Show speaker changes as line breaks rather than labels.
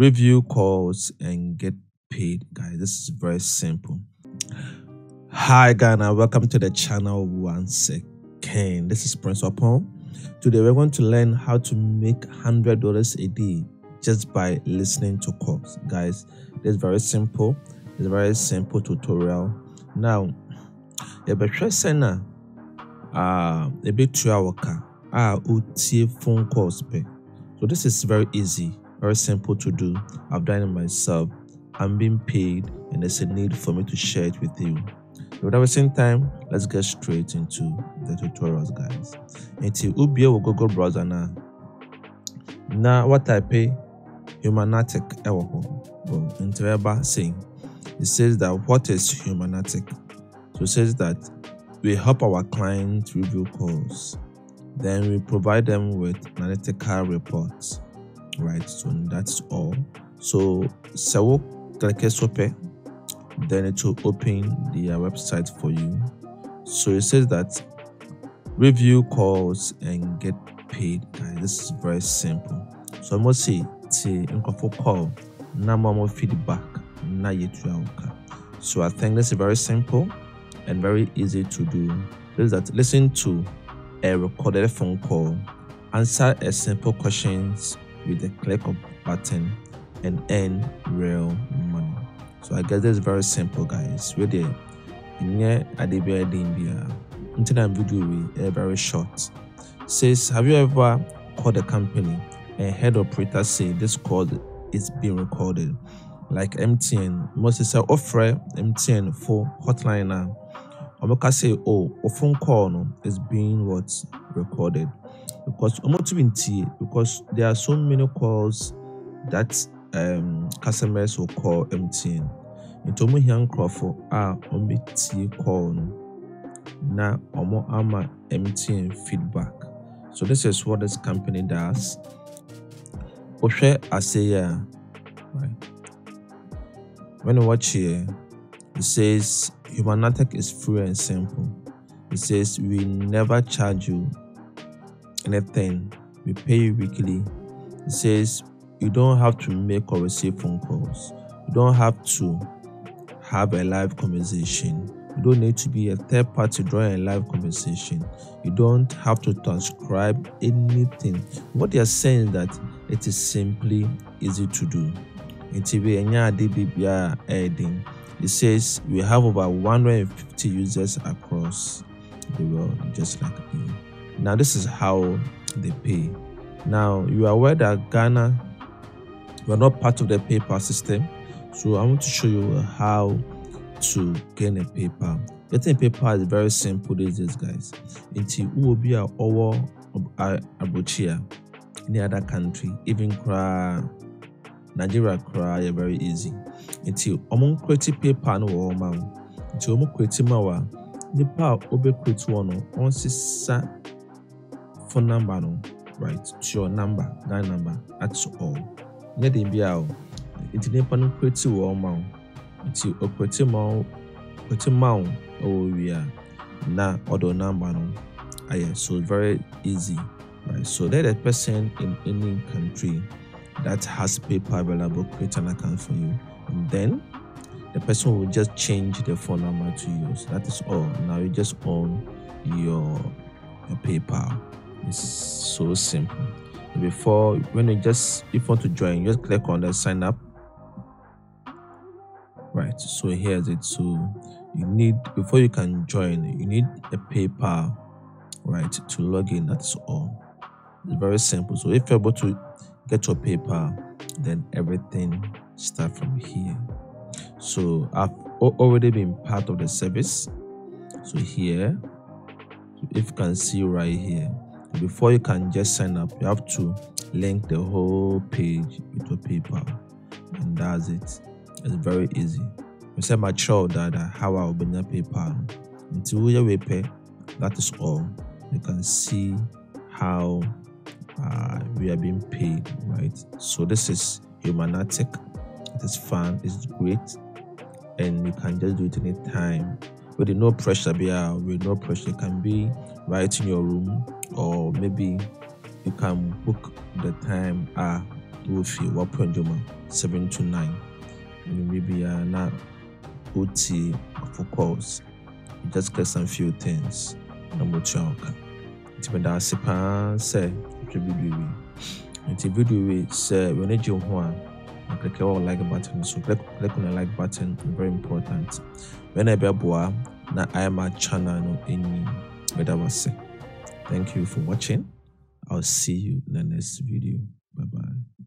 review calls and get paid guys. This is very simple. Hi ghana. Welcome to the channel once again. This is prince Oppong today we're going to learn how to make hundred dollars a day just by listening to calls. Guys it's very simple. It's a very simple tutorial. Now yɛbɛhwɛ sɛ na uh, ɛbɛtua wɔ ka a wotie phone calls pɛ. So this is very easy very simple to do. I've done it myself. I'm being paid, and there's a need for me to share it with you. Without wasting time, let's get straight into the tutorials, guys. Until Ubia will Google browser now. Now, what I pay eh, into saying it says that what is Humanatic? So it says that we help our clients review calls, then we provide them with analytical reports right? So that's all. So so click open then it will open the website for you. So it says that review calls and get paid. Guys this is very simple. So i must say to for call number more feedback na so i think this is very simple and very easy to do. Is that listen to a recorded phone call answer a simple questions with a click of button and earn real money. So I guess that's very simple, guys. Here, I did be India. Internet video we very short. Says, have you ever called a company and head operator say this call is being recorded? Like MTN, most say oh, offer MTN for hotline now. Or say, oh, a phone call is being what recorded because because there are so many calls that um, customers will call MTN nti ɔmo hia nkorɔfo a ɔmo tie call na ɔmo ama MTN feedback. So this is what this company does. Wohwɛ ase yi when you watch here it says Humanatic is free and simple. It says we never charge you anything. We pay you weekly. It says you don't have to make or receive phone calls. You don't have to have a live conversation. You don't need to be a third party during a live conversation. You don't have to transcribe anything. What they are saying is that it is simply easy to do. It says we have over 150 users across the world, just like me. Now, this is how they pay. Now, you are aware that Ghana, we are not part of the PayPal system. So, I want to show you how to gain a PayPal. Getting a PayPal is very simple these days, guys. Will be our Abuchia, any other country, even cry Nigeria cry, are very easy. Until Omon create PayPal no woman. Until Omon create mawa, nipa obe create one on sisa phone number no right? To your number that number that's all. Nyɛ den bia o nti nipa no kweti wɔ ɔma wo nti okweti ma wo kweti ma oh, wo ɛwɔ wie a na ɔde number no. Ah, Ayɛ so very easy right? So let a person in any country that has PayPal available create an account for you. And then the person will just change the phone number to yours. That is all. Now you just own your, your PayPal it's so simple. Before, when you just if you want to join, just click on the sign up. Right. So here's it. So you need before you can join, you need a PayPal, right, to log in. That's all. It's very simple. So if you're able to get your PayPal, then everything start from here. So I've already been part of the service. So here, if you can see right here, before you can just sign up you have to link the whole page with your PayPal. And that's it. It's very easy. We say mature that how I will be PayPal? Until we pay that is all. You can see how uh, we are being paid right? So this is humanatic. It is fun it's great and you can just do it anytime. With no pressure be with no pressure it can be right in your room or maybe you can book the time uh, wɔ fie wɔapɔ ndwom 7 to 9 nnwumere biara na wotie afo calls. You just get some few things. Na motua wo ka. Nti meda ase paa sɛ hwɛ video wei nti video wei sɛ w'ani gye ho a na kɛkɛ wɔ like button so. Click, click on the like button very important. Wɛna ɛbɛboa na ayɛ ma channel no ɛnyi meda wase thank you for watching. I'll see you in the next video. Bye bye